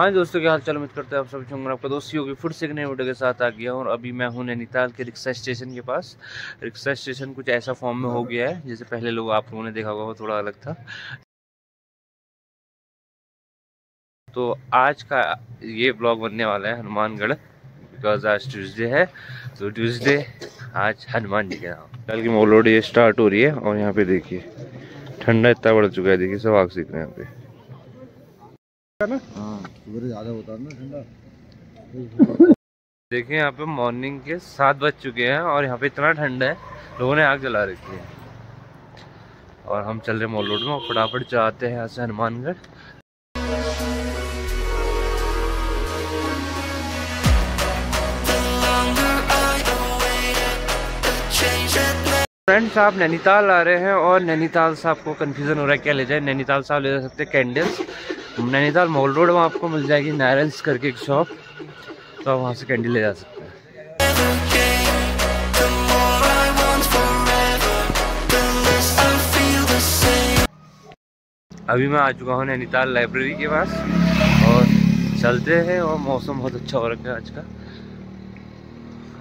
हाँ दोस्तों, क्या हाल चाल उम्मीद करते हैं आप सभी होंगे। आपका दोस्ती होगी फिर से एक नए वीडियो के साथ आ गया और अभी मैं हूँ नैनीताल के रिक्शा स्टेशन के पास। रिक्शा स्टेशन कुछ ऐसा फॉर्म में हो गया है, जैसे पहले लोग आप लोगों ने देखा होगा, वो थोड़ा अलग था। तो आज का ये ब्लॉग बनने वाला है हनुमानगढ़ बिकॉज़ आज ट्यूसडे है। तो ट्यूसडे आज हनुमान जी के नाम। कल की मोलोड स्टार्ट हो रही है, और यहाँ पे देखिए, ठंडा इतना बढ़ चुका है, देखिए सब आग सीख रहे हैं यहाँ पे हाँ ज़्यादा होता है ना ठंडा देखिए, यहाँ पे मॉर्निंग के सात बज चुके हैं और यहाँ पे इतना ठंडा है, लोगों ने आग जला रखी है। और हम चल रहे मॉल रोड में फटाफट जाते हैं यहाँ से हनुमानगढ़। फ्रेंड्स आप नैनीताल आ रहे हैं और नैनीताल से आपको कन्फ्यूज़न हो रहा है, क्या ले जाए? नैनीताल से आप ले जा सकते हैं कैंडल्स नैनीताल मॉल रोड में आपको मिल जाएगी नायरन्स करके एक शॉप तो आप वहाँ से कैंडी ले जा सकते हैं। अभी मैं आ चुका हूँ नैनीताल लाइब्रेरी के पास, और चलते हैं, और मौसम बहुत अच्छा हो रखा है आज का।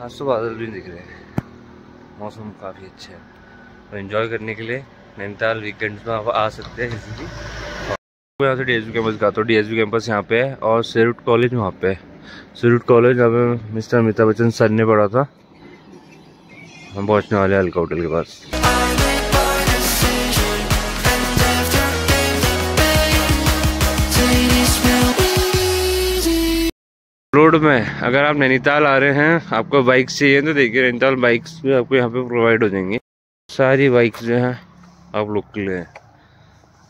आज तो बादल भी दिख रहे हैं। मौसम काफ़ी अच्छा है। तो इन्जॉय करने के लिए नैनीताल वीकेंड्स में आप आ सकते हैं इजीली मैं यहाँ से डी एस बी कैंपस का तो डी एस बी कैंपस यहाँ पे है और सेरूट कॉलेज वहाँ पे है। सेरूट कॉलेज जहाँ पे मिस्टर अमिताभ बच्चन सर ने पढ़ा था। हम पहुँचने वाले हैं हल्का होटल के पास। रोड में अगर आप नैनीताल आ रहे हैं, आपको बाइक चाहिए तो देखिए नैनीताल बाइक्स भी आपको यहाँ पे प्रोवाइड हो जाएँगी। सारी बाइक्स जो हैं आप लोग के लिए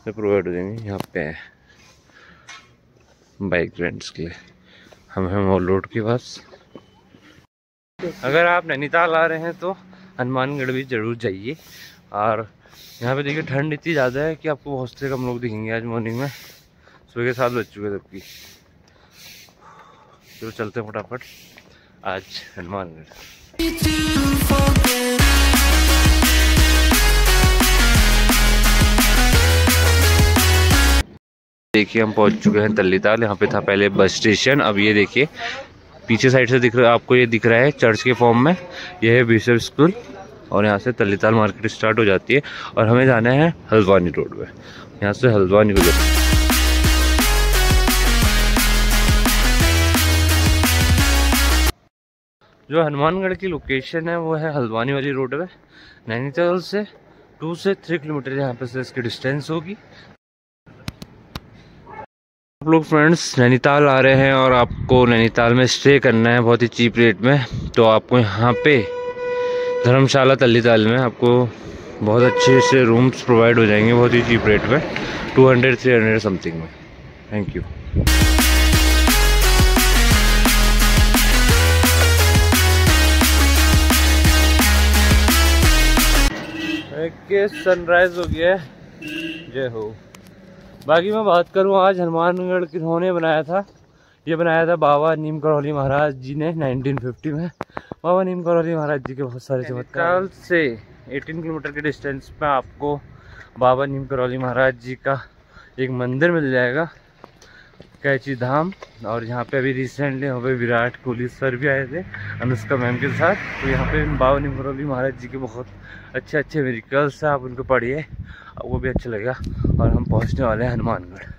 प्रोवाइड हो जाएँगी यहाँ पे। बाइक रेंट्स के लिए। हम हैं मॉल रोड के पास। अगर आप नैनीताल आ रहे हैं तो हनुमानगढ़ भी ज़रूर जाइए। और यहाँ पे देखिए ठंड इतनी ज़्यादा है कि आपको बहुत से कम लोग दिखेंगे आज मॉर्निंग में। सुबह के सात बज चुके सबकी चलो चलते हैं फटाफट। आज हनुमानगढ़। देखिए, हम पहुँच चुके हैं तल्लीताल। यहाँ पे था पहले बस स्टेशन, अब ये देखिए, पीछे साइड से दिख रहा, आपको ये दिख रहा है चर्च के फॉर्म में। ये है बिशप स्कूल और यहाँ से तल्लीताल मार्केट स्टार्ट हो जाती है और हमें जाना है हल्द्वानी रोड पे। यहाँ से हल्द्वानी को जाना जो हनुमानगढ़ की लोकेशन है, वो है हल्द्वानी वाली रोड पे। नैनीताल से टू से थ्री किलोमीटर यहाँ पे से इसकी डिस्टेंस होगी। आप लोग फ्रेंड्स नैनीताल आ रहे हैं और आपको नैनीताल में स्टे करना है बहुत ही चीप रेट में। तो आपको यहाँ पे धर्मशाला तल्लीताल में आपको बहुत अच्छे से रूम्स प्रोवाइड हो जाएँगे बहुत ही चीप रेट में। Two hundred three hundred something में। थैंक यू सनराइज हो गया जय हो। बाकी मैं बात करूँ आज हनुमानगढ़ किन्होंने बनाया था। ये बनाया था बाबा नीम करौली महाराज जी ने 1950 में। बाबा नीम करौली महाराज जी के बहुत सारे चमत्कार से 18 किलोमीटर के डिस्टेंस पे आपको बाबा नीम करौली महाराज जी का एक मंदिर मिल जाएगा कैची धाम। और यहाँ पे अभी रिसेंटली यहाँ पे विराट कोहली सर भी आए थे अनुष्का मैम के साथ। तो यहाँ पे बाबा नीम करौली महाराज जी के बहुत अच्छे अच्छे मेरिकल्स हैं आप उनको पढ़िए वो भी अच्छा लगेगा। और हम पहुँचने वाले हैं हनुमानगढ़।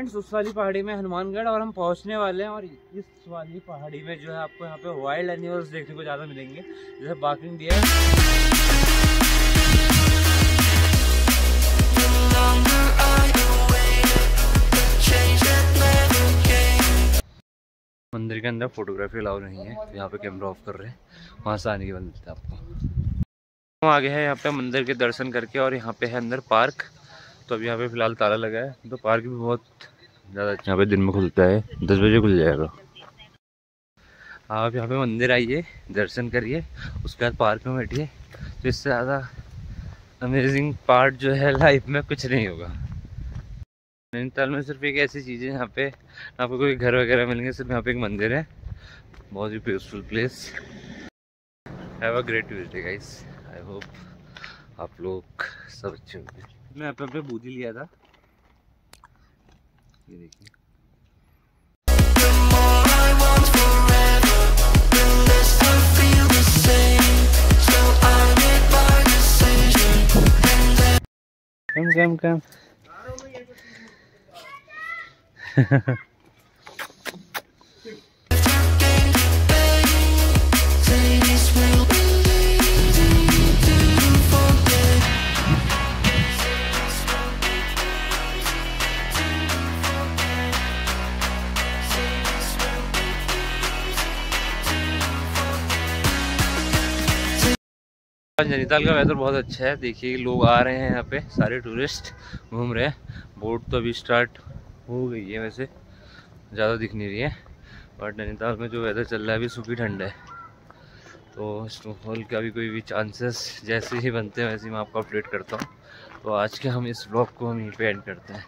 फ्रेंड्स उस वाली पहाड़ी में हनुमानगढ़ और हम पहुँचने वाले हैं और इस वाली पहाड़ी में जो है आपको यहाँ पे वाइल्ड एनिमल्स देखने को ज़्यादा मिलेंगे, जैसे बाकिंग डियर मंदिर के अंदर फोटोग्राफी अलाउ नहीं है, यहाँ पे कैमरा ऑफ़ कर रहे हैं, वहाँ से आने की बंद मिलता है आपको। हम आगे हैं यहाँ पे मंदिर के दर्शन करके और यहाँ पे है अंदर पार्क तो अभी यहाँ पे फ़िलहाल ताला लगा है। तो पार्क भी बहुत ज़्यादा यहाँ पे दिन में खुलता है। दस बजे खुल जाएगा। आप यहाँ पे मंदिर आइए दर्शन करिए। उसके बाद पार्क में बैठिए। तो इससे ज़्यादा अमेजिंग पार्ट जो है लाइफ में कुछ नहीं होगा। नैनीताल में सिर्फ़ एक ऐसी चीज़ है, यहाँ पे आपको कोई घर वगैरह मिलेंगे, सिर्फ़ यहाँ पे एक मंदिर है। बहुत ही peaceful place have a great Tuesday guys I hope आप लोग सब अच्छे होंगे। मैं पे अपने बूदी लिया था ये देखिए Come, come, come. नैनीताल का वेदर बहुत अच्छा है। देखिए, लोग आ रहे हैं यहाँ पे, सारे टूरिस्ट घूम रहे हैं। बोट तो अभी स्टार्ट हो गई है वैसे, ज़्यादा दिख नहीं रही है। बट नैनीताल में जो वेदर चल रहा है, अभी सूखी ठंड है। तो स्नोफॉल का भी कोई भी चांसेस जैसे ही बनते हैं, वैसे ही मैं आपको अपडेट करता हूँ। तो आज के हम इस ब्लॉग को हम यहीं पे एंड करते हैं।